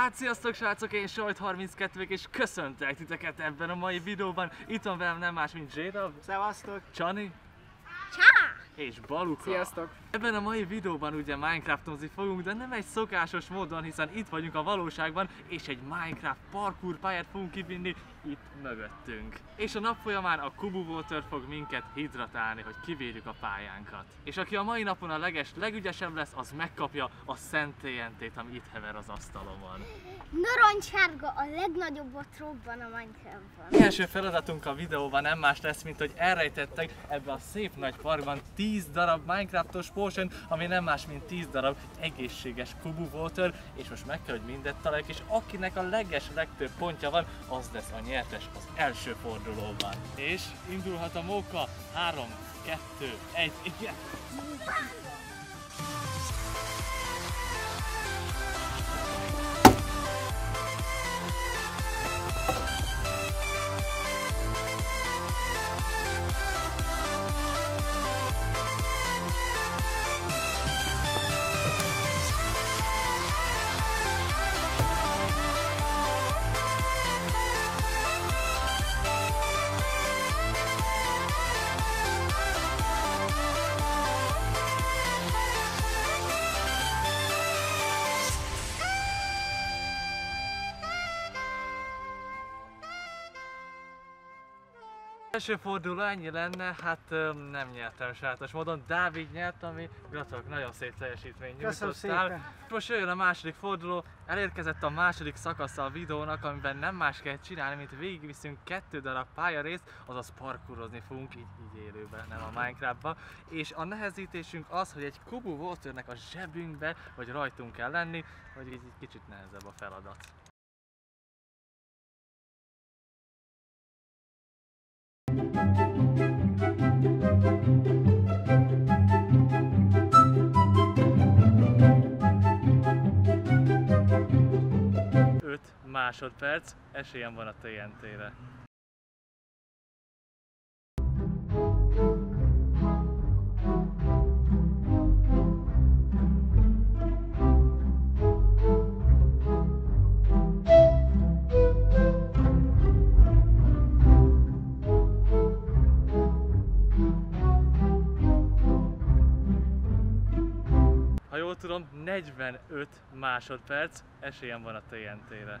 Hát sziasztok srácok, én Sajt 32 és köszöntek titeket ebben a mai videóban. Itt van velem nem más, mint J-Dub, Szevasztok! Csani Csá! És Baluka. Sziasztok! Ebben a mai videóban ugye Minecraftozni fogunk, de nem egy szokásos módon, hiszen itt vagyunk a valóságban, és egy Minecraft parkour pályát fogunk kivinni itt mögöttünk. És a nap folyamán a Kubu Water fog minket hidratálni, hogy kivérjük a pályánkat. És aki a mai napon a leges, legügyesebb lesz, az megkapja a szent TNT-t, ami itt hever az asztalomon. Narancssárga a legnagyobb robban a Minecraftban. Első feladatunk a videóban nem más lesz, mint hogy elrejtettek ebbe a szép nagy parkban 10 darab Minecraftos potion, ami nem más, mint 10 darab egészséges Kubu Water, és most meg kell, hogy mindet találjuk, és akinek a leges legtöbb pontja van, az lesz a nyertes az első fordulóban. És indulhat a móka, 3, 2, 1, igen! Első forduló ennyi lenne, hát öm, nem nyertem sajátos módon. Dávid nyert, ami gratulok, nagyon szép teljesítmény nyújtottál. Most jöjjön a második forduló, elérkezett a második szakasza a videónak, amiben nem más kell csinálni, mint végigviszünk kettő darab pályarészt, azaz parkurozni fogunk így, így élőben, nem a Minecraftba. És a nehezítésünk az, hogy egy kubu waternek a zsebünkbe, vagy rajtunk kell lenni, hogy így egy kicsit nehezebb a feladat. Másodperc, esélyem van a TNT-re. Tudom, 45 másodperc, esélyem van a TNT-re.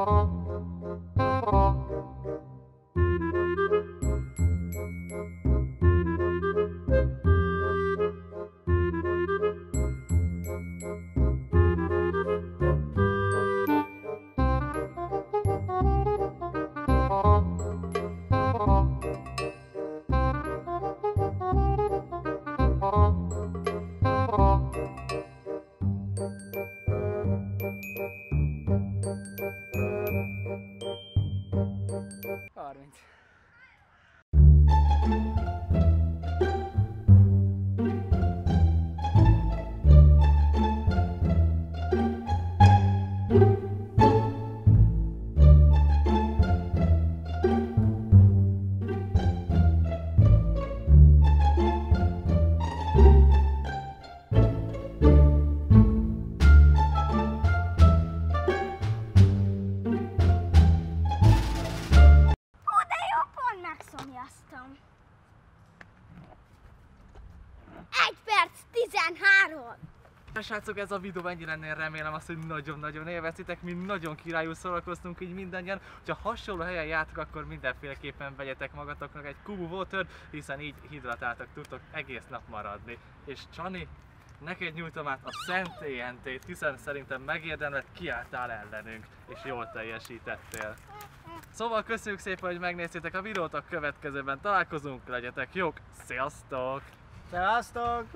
Uh-huh. 13. Na srácok, ez a videó ennyi lenne, remélem azt, hogy nagyon-nagyon élvezitek, mi nagyon királyul szórakoztunk így mindannyian. Ha hasonló helyen jártok, akkor mindenféleképpen vegyetek magatoknak egy kubu water hiszen így hidratáltak tudtok egész nap maradni. És Csani, neked nyújtom át a Szent TNT-t, hiszen szerintem megérdemled, kiálltál ellenünk, és jól teljesítettél. Szóval köszönjük szépen, hogy megnéztétek a videót, a következőben találkozunk, legyetek jók, sziasztok! Szevasztok!